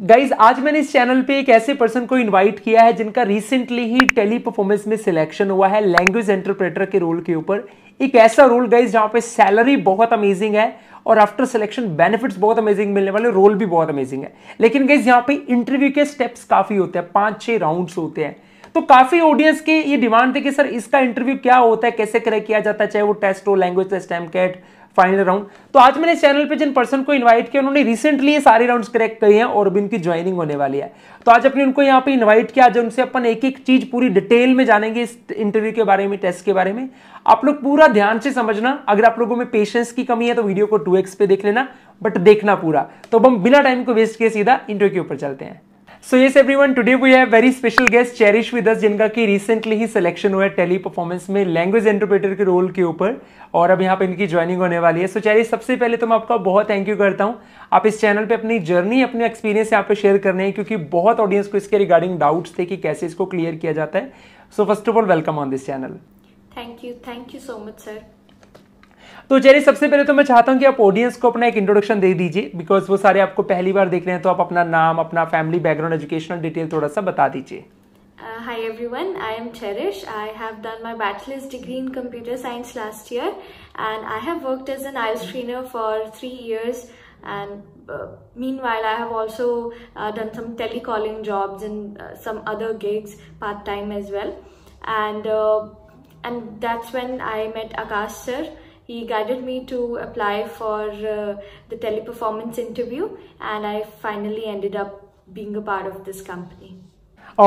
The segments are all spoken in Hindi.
गाइज़ आज मैंने इस चैनल पे एक ऐसे पर्सन को इनवाइट किया है जिनका रिसेंटली ही टेली परफॉर्मेंस में सिलेक्शन हुआ है लैंग्वेज इंटरप्रेटर के रोल के ऊपर। एक ऐसा रोल गाइज़ जहाँ पे सैलरी बहुत अमेजिंग है और आफ्टर सिलेक्शन बेनिफिट्स बहुत अमेजिंग मिलने वाले रोल भी बहुत अमेजिंग है। लेकिन गाइज़ यहाँ पे इंटरव्यू के स्टेप्स काफ़ी होते हैं पाँच छह राउंड होते हैं। तो काफ़ी ऑडियंस की ये डिमांड थी कि, सर, इसका इंटरव्यू क्या होता है? कैसे क्रैक किया जाता है? चाहे वो टेस्ट हो language test MCAT final round. तो आज मैंने चैनल पे जिन पर्सन को इनवाइट किया, उन्होंने रिसेंटली ये सारे राउंड्स क्रैक किए हैं और अभी उनकी ज्वाइनिंग होने वाली है। तो आज अपने उनको यहाँ पे इनवाइट किया, आज उनसे अपन एक एक चीज़ पूरी डिटेल में जानेंगे इस इंटरव्यू के बारे में टेस्ट के बारे में। आप लोग पूरा ध्यान से समझना, अगर आप लोगों में पेशेंस की कमी है तो वीडियो को टू पे देख लेना बट देखना पूरा। तो हम बिना टाइम को वेस्ट किए सीधा इंटरव्यू के ऊपर चलते हैं। So yes everyone today we have very special guest Cherish with us जिनका की रिसेंटली ही सिलेक्शन हुआ है टेली परफॉर्मेंस में लैंग्वेज इंटरप्रेटर के रोल के ऊपर और अब यहाँ पे इनकी ज्वाइनिंग होने वाली है। सो so, चेरिश सबसे पहले तो मैं आपका बहुत थैंक यू करता हूँ। आप इस चैनल पे अपनी जर्नी अपने एक्सपीरियंस यहाँ पे शेयर करने हैं क्योंकि बहुत ऑडियंस को इसके रिगार्डिंग डाउट्स थे कि कैसे इसको क्लियर किया जाता है। So first of all welcome on this channel thank you thank you so much sir तो चेरी सबसे पहले तो मैं चाहता हूँ कि आप ऑडियंस को अपना एक इंट्रोडक्शन दे दीजिए बिकॉज़ वो सारे आपको पहली बार देख रहे हैं तो आप अपना नाम अपना फैमिली बैकग्राउंड एजुकेशनल डिटेल थोड़ा सा बता दीजिए hi everyone i am cherish i have done my bachelor's degree in computer science last year and i have worked as an ielts trainer for three years and uh, meanwhile i have also uh, done some telecalling jobs and uh, some other gigs part time as well and and that's when i met akash sir he guided me to apply for uh, the teleperformance interview and I finally ended up being a part of this company.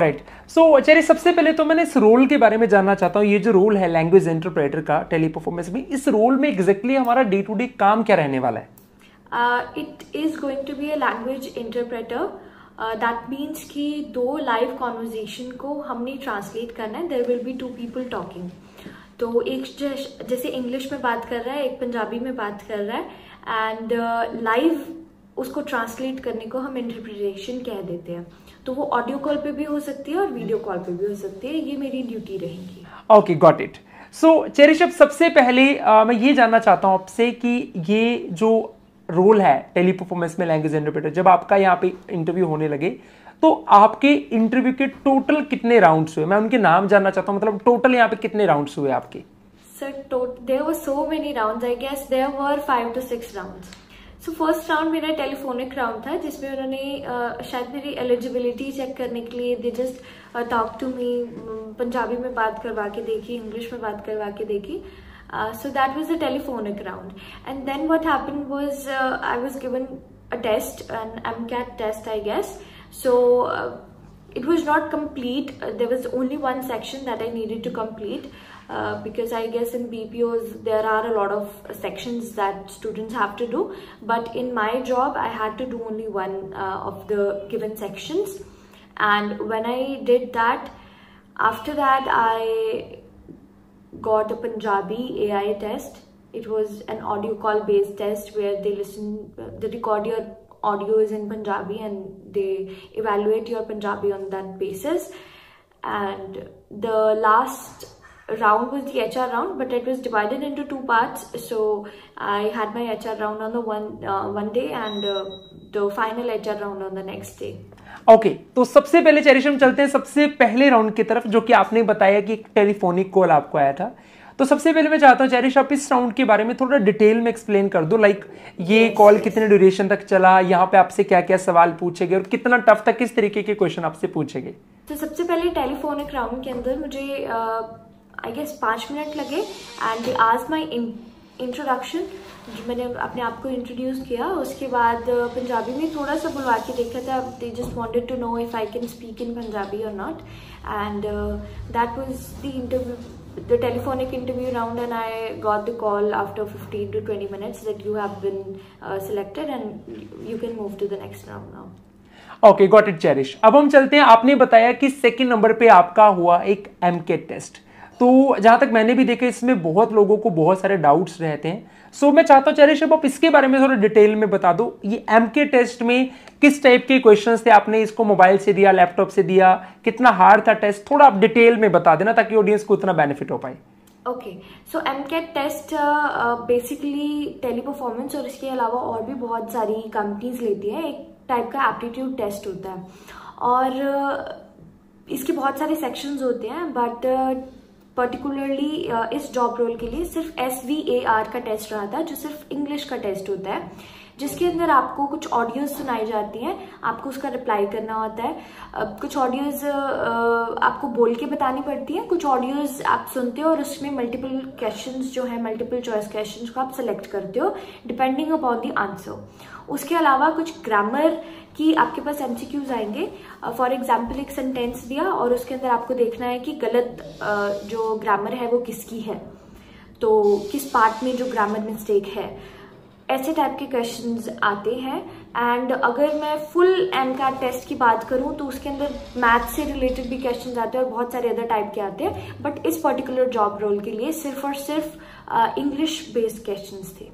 Right so चलिए सबसे पहले तो मैंने इस रोल के बारे में जानना चाहता हूँ। ये जो रोल है लैंग्वेज इंटरप्रेटर का टेली परफॉर्मेंस में इस रोल में एग्जैक्टली exactly हमारा डे टू डे काम क्या रहने वाला है? It is going to be a language interpreter that means कि दो लाइव कॉन्वर्जेशन को हमने ट्रांसलेट करना है। There will be two people talking तो एक जैसे इंग्लिश में बात कर रहा है एक पंजाबी में बात कर रहा है एंड लाइव uh, उसको ट्रांसलेट करने को हम इंटरप्रिटेशन कह देते हैं। तो वो ऑडियो कॉल पे भी हो सकती है और वीडियो कॉल पे भी हो सकती है ये मेरी ड्यूटी रहेगी। ओके गॉट इट सो चेरिशप सबसे पहले uh, मैं ये जानना चाहता हूँ आपसे कि ये जो रोल है टेली परफॉर्मेंस में लैंग्वेज इंटरप्रेटर जब आपका यहाँ पे इंटरव्यू होने लगे तो आपके इंटरव्यू के टोटल कितने राउंड्स हुए? मैं उनके नाम जानना चाहता हूँ मतलब टोटल यहाँ पे कितने राउंड्स हुए आपके? Sir there were so many rounds I guess there were five to six rounds so first round मेरा टेलीफोनिक राउंड था जिसमें उन्होंने uh, शायद मेरी एलिजिबिलिटी चेक करने के लिए they just talk to me Punjabi में बात करवा के देखी इंग्लिश में बात करवा के देखी। So that was a telephonic round and then what happen was I was given a test an M CAT test I guess So uh, it was not complete. Uh, there was only one section that I needed to complete uh, because I guess in BPOs there are a lot of sections that students have to do. But in my job, I had to do only one uh, of the given sections. And when I did that, after that, I got a Punjabi AI test. It was an audio call based test where they listen, they record your audio is in Punjabi and they evaluate your Punjabi on that basis. And the last round was the HR round, but it was divided into two parts. So I had my HR round on the one uh, one day and uh, the final HR round on the next day. Okay okay, तो सबसे पहले चेरिशम चलते हैं सबसे पहले राउंड की तरफ़ जो कि आपने बताया कि टेलीफोनिक कॉल आपको आया था तो सबसे पहले मैं चाहता हूँ चैरिश आप इस राउंड के बारे में थोड़ा डिटेल में एक्सप्लेन कर दो लाइक ये कॉल कितने ड्यूरेशन तक चला, यहाँ पे आपसे क्या क्या सवाल पूछे गए और कितना टफ तक किस तरीके के क्वेश्चन आपसे पूछे गए तो सबसे पहले टेलीफोनिक राउंड के अंदर मुझे आई गेस पाँच मिनट लगे एंड आज माई इंट्रोडक्शन जो मैंने अपने आप को इंट्रोड्यूस किया, उसके बाद पंजाबी में थोड़ा सा बुलवा के देखा था they just wanted to know if I can speak in Punjabi और not and that was the interview the telephonic interview round and I got the call after 15 to 20 minutes that you have been uh, selected and you can move to the next round now. Okay got it Cherish अब हम चलते हैं आपने बताया कि सेकंड नंबर पे आपका हुआ एक एम टेस्ट तो जहाँ तक मैंने भी देखा, इसमें बहुत लोगों को बहुत सारे डाउट्स रहते हैं। सो मैं चाहता हूँ चेरिश आप इसके बारे में थोड़ा डिटेल में बता दो, ये एम टेस्ट में किस टाइप के क्वेश्चंस थे? आपने इसको मोबाइल से दिया लैपटॉप से दिया, कितना हार्ड था टेस्ट थोड़ा आप डिटेल में बता देना, ताकि ऑडियंस को उतना बेनिफिट हो पाए। Okay so M test basically Teleperformance और इसके अलावा और भी बहुत सारी कंपनीज़ लेती है। एक टाइप का एप्टीट्यूड टेस्ट होता है। और इसके बहुत सारे सेक्शंस होते हैं बट पर्टिकुलरली इस जॉब रोल के लिए सिर्फ़ एस वी ए आर का टेस्ट रहा था, जो सिर्फ़ इंग्लिश का टेस्ट होता है। जिसके अंदर आपको कुछ ऑडियोज सुनाई जाती हैं आपको उसका रिप्लाई करना होता है। कुछ ऑडियोज आपको बोल के बतानी पड़ती है कुछ ऑडियोज आप सुनते हो और उसमें मल्टीपल क्वेश्चन जो है मल्टीपल चॉइस क्वेश्चन को आप सेलेक्ट करते हो डिपेंडिंग अपॉन दी आंसर उसके अलावा कुछ ग्रामर की आपके पास एमसीक्यूज आएँगे। फॉर एग्ज़ाम्पल एक सेंटेंस दिया और उसके अंदर आपको देखना है कि गलत uh, जो ग्रामर है वो किसकी है। तो किस पार्ट में जो ग्रामर मिस्टेक है। ऐसे टाइप के क्वेश्चंस आते हैं। एंड अगर मैं फुल एम कैट टेस्ट की बात करूँ तो उसके अंदर मैथ से रिलेटेड भी क्वेश्चंस आते हैं और बहुत सारे अदर टाइप के आते हैं। बट इस पर्टिकुलर जॉब रोल के लिए सिर्फ़ और सिर्फ़ इंग्लिश बेस्ड क्वेश्चंस थे।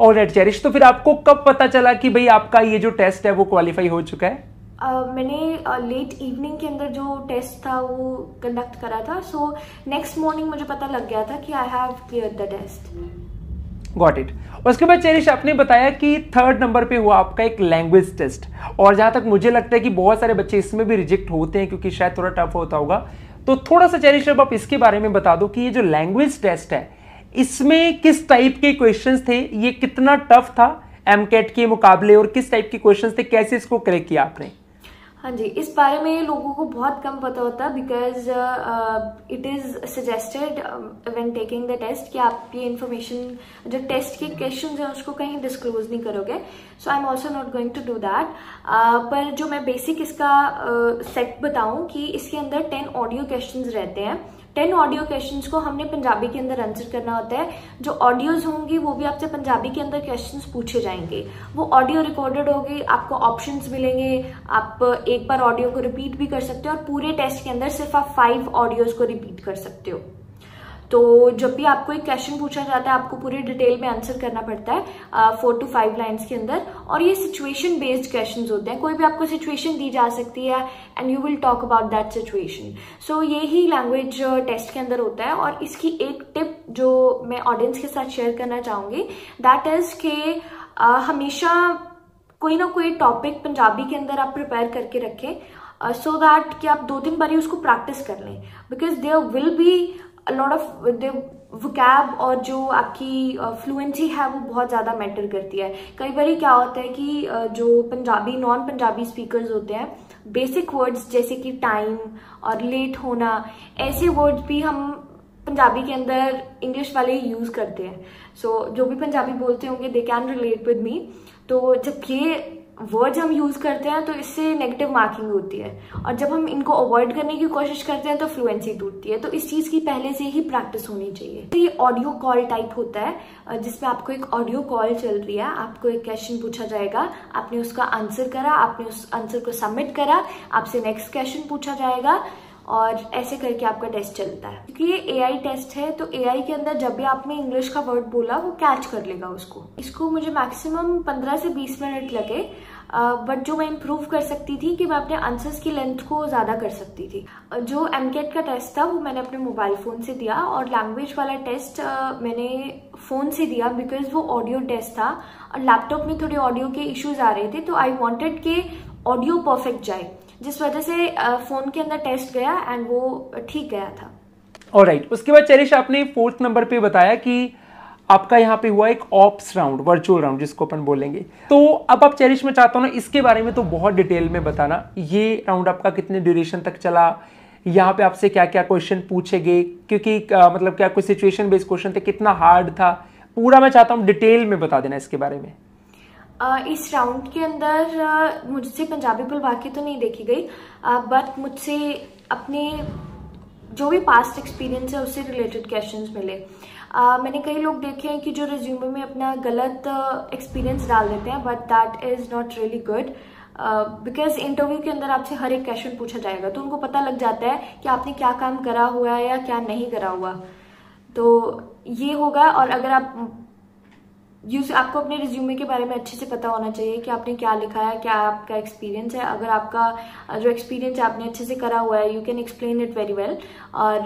और रेड चेरिश तो फिर आपको कब पता चला कि भाई आपका ये जो टेस्ट है वो क्वालिफाई हो चुका है? Uh, मैंने लेट uh, इवनिंग के अंदर जो टेस्ट था वो कंडक्ट करा था। सो नेक्स्ट मॉर्निंग मुझे पता लग गया था कि I have clear the test got it उसके बाद चेरिश आपने बताया कि थर्ड नंबर पे हुआ आपका एक लैंग्वेज टेस्ट और जहाँ तक मुझे लगता है कि बहुत सारे बच्चे इसमें भी रिजेक्ट होते हैं क्योंकि शायद थोड़ा टफ होता होगा। तो थोड़ा सा चेरिश अब आप इसके बारे में बता दो कि ये जो लैंग्वेज टेस्ट है, इसमें किस टाइप के क्वेश्चंस थे? ये कितना टफ था? एम के मुकाबले और किस टाइप के क्वेश्चंस थे? कैसे इसको क्रैक किया आपने? हाँ जी इस बारे में लोगों को बहुत कम पता होता because it is suggested when taking the test कि आप ये इन्फॉर्मेशन जो टेस्ट के क्वेश्चन हैं उसको कहीं डिस्क्लोज नहीं करोगे। So I am also not going to do that पर जो मैं बेसिक इसका सेट uh, बताऊँ कि इसके अंदर टेन ऑडियो क्वेश्चन रहते हैं। टेन ऑडियो क्वेश्चन को हमने पंजाबी के अंदर आंसर करना होता है। जो ऑडियोज होंगी, वो भी आपसे पंजाबी के अंदर क्वेश्चन पूछे जाएँगे। वो ऑडियो रिकॉर्डेड होगी, आपको ऑप्शन मिलेंगे, आप एक बार ऑडियो को रिपीट भी कर सकते हो और पूरे टेस्ट के अंदर सिर्फ़ आप फाइव ऑडियोज को रिपीट कर सकते हो। तो जब भी आपको एक क्वेश्चन पूछा जाता है आपको पूरी डिटेल में आंसर करना पड़ता है फोर टू फाइव लाइन्स के अंदर। और ये सिचुएशन बेस्ड क्वेश्चन होते हैं। कोई भी आपको सिचुएशन दी जा सकती है and you will talk about that situation so ये ही लैंग्वेज टेस्ट के अंदर होता है। और इसकी एक टिप जो मैं ऑडियंस के साथ शेयर करना चाहूँगी दैट इज़ के uh, हमेशा कोई ना कोई टॉपिक पंजाबी के अंदर आप प्रिपेयर करके रखें सो uh, दैट so कि आप दो तीन बारी उसको प्रैक्टिस कर लें। Because there will be lot of vocab और जो आपकी फ्लुएंसी uh, है वो बहुत ज़्यादा मैटर करती है। कई बार क्या होता है कि uh, जो पंजाबी नॉन पंजाबी स्पीकर्स होते हैं बेसिक वर्ड्स जैसे कि टाइम और लेट होना ऐसे वर्ड्स भी हम पंजाबी के अंदर इंग्लिश वाले यूज़ करते हैं। सो so, जो भी पंजाबी बोलते होंगे they can relate with me तो जब ये वर्ड्स हम यूज़ करते हैं तो इससे नेगेटिव मार्किंग होती है। और जब हम इनको अवॉइड करने की कोशिश करते हैं तो फ्लुएंसी टूटती है। तो इस चीज़ की पहले से ही प्रैक्टिस होनी चाहिए। तो ये ऑडियो कॉल टाइप होता है जिसमें आपको एक ऑडियो कॉल चल रही है। आपको एक क्वेश्चन पूछा जाएगा, आपने उसका आंसर करा, आपने उस आंसर को सबमिट करा, आपसे नेक्स्ट क्वेश्चन पूछा जाएगा। और ऐसे करके आपका टेस्ट चलता है। क्योंकि ये एआई टेस्ट है तो एआई के अंदर जब भी आपने इंग्लिश का वर्ड बोला, वो कैच कर लेगा उसको। इसको मुझे मैक्सिमम 15 से 20 मिनट लगे बट जो मैं इम्प्रूव कर सकती थी कि मैं अपने आंसर्स की लेंथ को ज़्यादा कर सकती थी। जो एमकेट का टेस्ट था, वो मैंने अपने मोबाइल फ़ोन से दिया और लैंग्वेज वाला टेस्ट मैंने फ़ोन से दिया बिकॉज़ वो ऑडियो टेस्ट था। और लैपटॉप में थोड़े ऑडियो के इश्यूज़ आ रहे थे तो आई वॉन्टेड के ऑडियो परफेक्ट जाए। जिस वजह से फ़ोन के अंदर टेस्ट गया एंड वो ठीक गया था। और राइट उसके बाद चेरिश आपने फोर्थ नंबर पे बताया कि आपका यहाँ पे हुआ एक ऑप्स राउंड वर्चुअल राउंड जिसको अपन बोलेंगे। तो अब आप चेरिश में चाहता हूँ ना इसके बारे में तो बहुत डिटेल में बताना। ये राउंड आपका कितने ड्यूरेशन तक चला? यहाँ पे आपसे क्या क्या क्वेश्चन पूछे गए क्योंकि आ, मतलब क्या कोई सिचुएशन बेस्ड क्वेश्चन थे? कितना हार्ड था? पूरा मैं चाहता हूँ डिटेल में बता देना इसके बारे में। इस राउंड के अंदर मुझसे पंजाबी बुलवाकी तो नहीं देखी गई बट मुझसे अपने जो भी पास्ट एक्सपीरियंस है उससे रिलेटेड क्वेश्चंस मिले। uh, मैंने कई लोग देखे हैं कि जो रिज्यूमे में अपना गलत एक्सपीरियंस uh, डाल देते हैं but that is not really good because interview के अंदर आपसे हर एक क्वेश्चन पूछा जाएगा तो उनको पता लग जाता है कि आपने क्या काम करा हुआ है या क्या नहीं करा हुआ। तो ये होगा और अगर आप यूज़ आपको अपने रिज्यूमे के बारे में अच्छे से पता होना चाहिए कि आपने क्या लिखा है, क्या आपका एक्सपीरियंस है। अगर आपका, जो एक्सपीरियंस है आपने अच्छे से करा हुआ है you can explain it very well और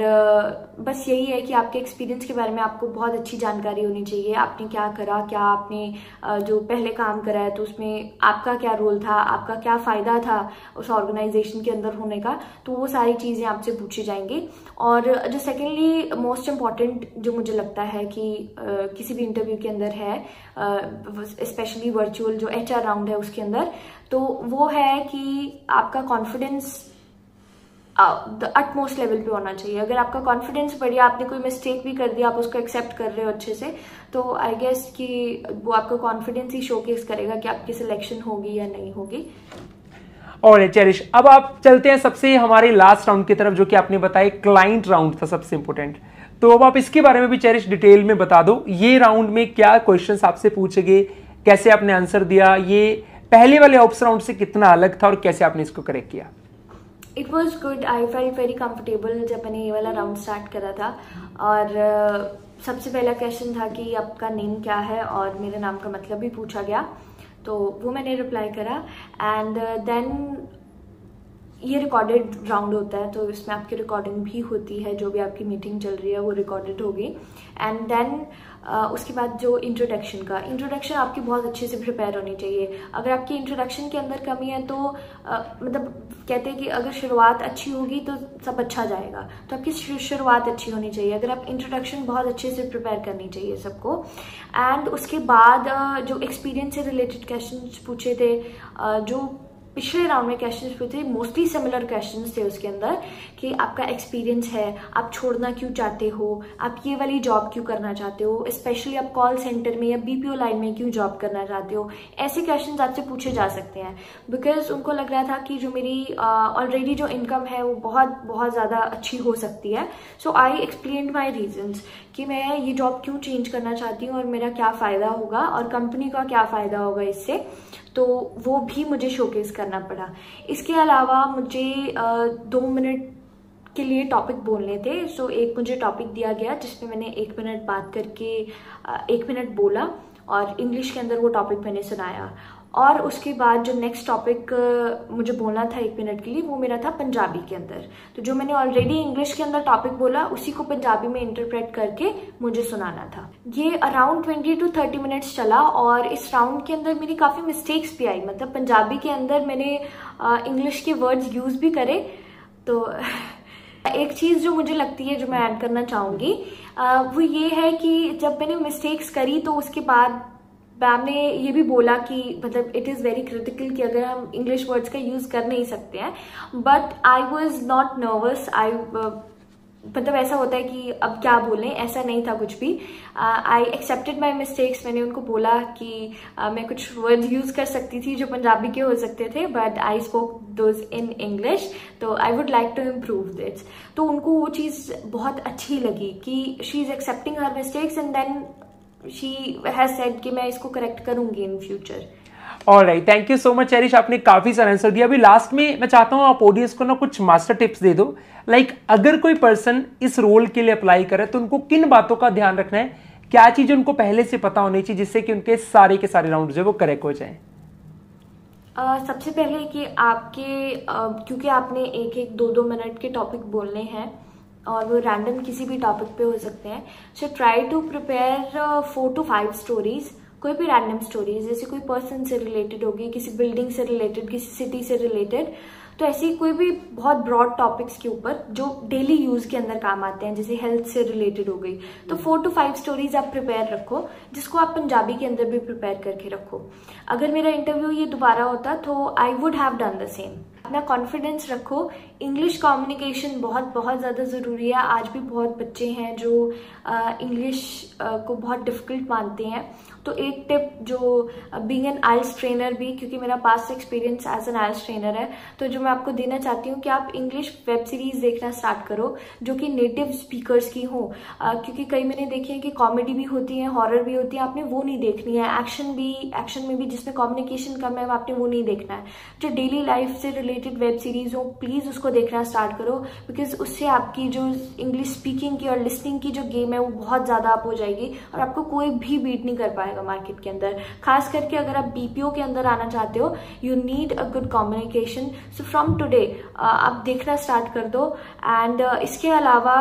बस यही है कि आपके एक्सपीरियंस के बारे में आपको बहुत अच्छी जानकारी होनी चाहिए। आपने क्या करा, क्या आपने जो पहले काम करा है तो उसमें आपका क्या रोल था, आपका क्या फ़ायदा था उस ऑर्गेनाइजेशन के अंदर होने का तो वो सारी चीज़ें आपसे पूछी जाएँगी। और, जो सेकेंडली मोस्ट इंपॉर्टेंट जो मुझे लगता है कि किसी भी इंटरव्यू के अंदर है स्पेशली वर्चुअल जो एचआर राउंड है उसके अंदर तो वो है कि आपका कॉन्फिडेंस द अटमोस्ट लेवल पे होना चाहिए। अगर आपका कॉन्फिडेंस बढ़िया, आपने कोई मिस्टेक भी कर दिया, आप उसको एक्सेप्ट कर रहे हो अच्छे से तो आई गेस कि वो आपका कॉन्फिडेंस ही शोकेस करेगा कि आपकी सिलेक्शन होगी या नहीं होगी। और चेरिश अब आप चलते हैं सबसे हमारे लास्ट राउंड की तरफ़, जो कि आपने बताया क्लाइंट राउंड था सबसे इंपॉर्टेंट तो अब आप इसके बारे में भी चेरिश डिटेल में बता दो, ये राउंड में क्या क्वेश्चन आपसे पूछेगे, कैसे आपने आंसर दिया, ये पहले वाले ऑप्स राउंड से कितना अलग था और कैसे आपने इसको करेक्ट किया? It was good I felt very comfortable जब मैंने ये वाला राउंड स्टार्ट करा था। और uh, सबसे पहला क्वेश्चन था कि आपका नेम क्या है? और मेरे नाम का मतलब भी पूछा गया। तो वो मैंने रिप्लाई करा। एंड देन uh, ये रिकॉर्डेड राउंड होता है तो इसमें आपकी रिकॉर्डिंग भी होती है जो भी आपकी मीटिंग चल रही है वो रिकॉर्डेड होगी। एंड देन uh, उसके बाद जो इंट्रोडक्शन का इंट्रोडक्शन आपकी बहुत अच्छे से प्रिपेयर होनी चाहिए। अगर आपकी इंट्रोडक्शन के अंदर कमी है तो uh, मतलब कहते हैं कि अगर शुरुआत अच्छी होगी तो सब अच्छा जाएगा। तो आपकी शुरुआत अच्छी होनी चाहिए। अगर आप इंट्रोडक्शन बहुत अच्छे से प्रिपेयर करनी चाहिए सबको। एंड उसके बाद uh, जो एक्सपीरियंस से रिलेटेड क्वेश्चन पूछे थे uh, जो पिछले राउंड में क्वेश्चन पूछे मोस्टली सिमिलर क्वेश्चन थे उसके अंदर कि आपका एक्सपीरियंस है आप छोड़ना क्यों चाहते हो आप ये वाली जॉब क्यों करना चाहते हो स्पेशली आप कॉल सेंटर में या बीपीओ लाइन में क्यों जॉब करना चाहते हो ऐसे क्वेश्चन आपसे पूछे जा सकते हैं। बिकॉज़ उनको लग रहा था कि जो मेरी ऑलरेडी uh, जो इनकम है वो बहुत बहुत ज़्यादा अच्छी हो सकती है। सो आई एक्सप्लेन माई रीजन्स कि मैं ये जॉब क्यों चेंज करना चाहती हूँ और मेरा क्या फ़ायदा होगा और कंपनी का क्या फ़ायदा होगा इससे। तो वो भी मुझे शोकेस करना पड़ा। इसके अलावा मुझे दो मिनट के लिए टॉपिक बोलने थे सो एक मुझे टॉपिक दिया गया जिसमें मैंने एक मिनट बात करके एक मिनट बोला और इंग्लिश के अंदर वो टॉपिक मैंने सुनाया। और उसके बाद जो नेक्स्ट टॉपिक मुझे बोलना था एक मिनट के लिए, वो मेरा था पंजाबी के अंदर। तो जो मैंने ऑलरेडी इंग्लिश के अंदर टॉपिक बोला, उसी को पंजाबी में इंटरप्रेट करके मुझे सुनाना था। ये around twenty to thirty minutes चला और इस राउंड के अंदर मेरी काफ़ी मिस्टेक्स भी आई। मतलब पंजाबी के अंदर मैंने इंग्लिश के वर्ड्स यूज़ भी करे तो एक चीज़ जो मुझे लगती है जो मैं ऐड करना चाहूँगी वो ये है कि जब मैंने मिस्टेक्स करी तो उसके बाद मैम ने ये भी बोला कि मतलब इट इज़ वेरी क्रिटिकल कि अगर हम इंग्लिश वर्ड्स का यूज़ कर नहीं सकते हैं। But I was not nervous I मतलब ऐसा होता है कि अब क्या बोलें? ऐसा नहीं था कुछ भी। आई एक्सेप्टेड माई मिस्टेक्स मैंने उनको बोला कि uh, मैं कुछ वर्ड यूज़ कर सकती थी जो पंजाबी के हो सकते थे but I spoke those in English तो I would like to improve that's तो उनको वो चीज़ बहुत अच्छी लगी कि she is accepting her mistakes and then she has said कि मैं इसको करेक्ट करूँगी इन फ्यूचर और right thank you so much Cherish आपने काफ़ी सारा आंसर दिया। अभी लास्ट में मैं चाहता हूँ आप ऑडियंस को ना कुछ मास्टर टिप्स दे दो। लाइक like, अगर कोई पर्सन इस रोल के लिए अप्लाई करे तो उनको किन बातों का ध्यान रखना है? क्या चीज़ उनको पहले से पता होनी चाहिए जिससे कि उनके सारे के सारे राउंड जो वो करेक्ट हो जाए? Uh, सबसे पहले कि आपके uh, क्योंकि आपने एक एक दो दो मिनट के टॉपिक बोलने हैं और वो रैंडम किसी भी टॉपिक पे हो सकते हैं। So try to prepare four to five stories कोई भी रैंडम स्टोरीज जैसे कोई पर्सन से रिलेटेड होगी, किसी बिल्डिंग से रिलेटेड किसी सिटी से रिलेटेड तो ऐसी कोई भी बहुत ब्रॉड टॉपिक्स के ऊपर जो डेली यूज़ के अंदर काम आते हैं, जैसे हेल्थ से रिलेटेड हो गई। तो फोर टू फाइव स्टोरीज आप प्रिपेयर रखो, जिसको आप पंजाबी के अंदर भी प्रिपेयर करके रखो। अगर मेरा इंटरव्यू ये दोबारा होता तो I would have done the same अपना कॉन्फिडेंस रखो। इंग्लिश कम्युनिकेशन बहुत बहुत ज़्यादा ज़रूरी है। आज भी बहुत बच्चे हैं जो इंग्लिश को बहुत डिफ़िकल्ट मानते हैं। तो एक टिप जो बीइंग एन आइल्स ट्रेनर भी क्योंकि मेरा past experience as an IELTS trainer है तो जो मैं आपको देना चाहती हूँ कि आप इंग्लिश वेब सीरीज़ देखना स्टार्ट करो जो कि नेटिव स्पीकर्स की हो। uh, क्योंकि कई मैंने देखी है कि कॉमेडी भी होती है हॉरर भी होती है आपने वो नहीं देखनी है। एक्शन भी एक्शन में भी जिसमें कम्युनिकेशन कम है आपने वो नहीं देखना है। जो डेली लाइफ से रिलेटेड रिलेटेड वेब सीरीज़ हो प्लीज़ उसको देखना स्टार्ट करो बिकॉज़ उससे आपकी जो इंग्लिश स्पीकिंग की और लिसनिंग की जो गेम है वो बहुत ज़्यादा अप हो जाएगी और आपको कोई भी बीट नहीं कर पाएगा मार्केट के अंदर। खास करके अगर आप बीपीओ के अंदर आना चाहते हो you need a good communication so from today आप देखना स्टार्ट कर दो एंड uh, इसके अलावा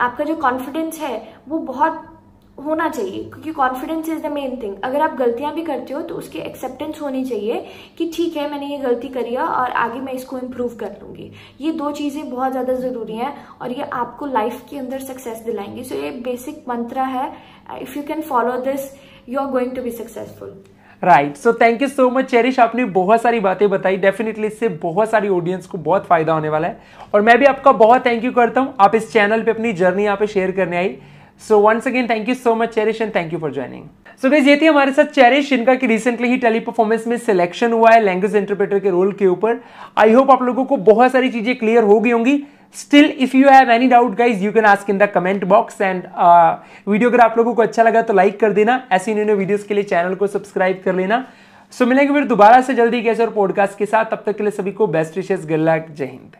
आपका जो कॉन्फिडेंस है वो बहुत होना चाहिए क्योंकि confidence is the main thing अगर आप गलतियाँ भी करते हो तो उसकी एक्सेप्टेंस होनी चाहिए कि ठीक है मैंने ये गलती करी है और आगे मैं इसको इम्प्रूव कर लूँगी। ये दो चीज़ें बहुत ज़्यादा ज़रूरी हैं और ये आपको लाइफ के अंदर सक्सेस दिलाएँगी। सो so, ये बेसिक मंत्रा है if you can follow this you are going to be successful right so thank you so much Cherish आपने बहुत सारी बातें बताई। डेफिनेटली इससे बहुत सारी ऑडियंस को बहुत फ़ायदा होने वाला है। और मैं भी आपका बहुत थैंक यू करता हूँ। आप इस चैनल पे अपनी जर्नी यहाँ पे शेयर करने आई। So once again thank you so much Cherish and thank you for joining so guys ये थी हमारे साथ चेरिश इनका कि रिसेंटली ही टेली परफॉर्मेंस में सिलेक्शन हुआ है लैंग्वेज इंटरप्रेटर के रोल के ऊपर। आई होप आप लोगों को बहुत सारी चीज़ें क्लियर हो गई होंगी। Still if you have any doubt guys you can ask in the comment box and video अगर आप लोगों को अच्छा लगा तो लाइक कर देना। ऐसी न्यू वीडियोस के लिए चैनल को सब्सक्राइब कर लेना। सो so, मिलेंगे फिर दोबारा से जल्दी कैसे और पॉडकास्ट के साथ। तब तक के लिए सभी को बेस्ट विशेष गल्ला जय हिंद।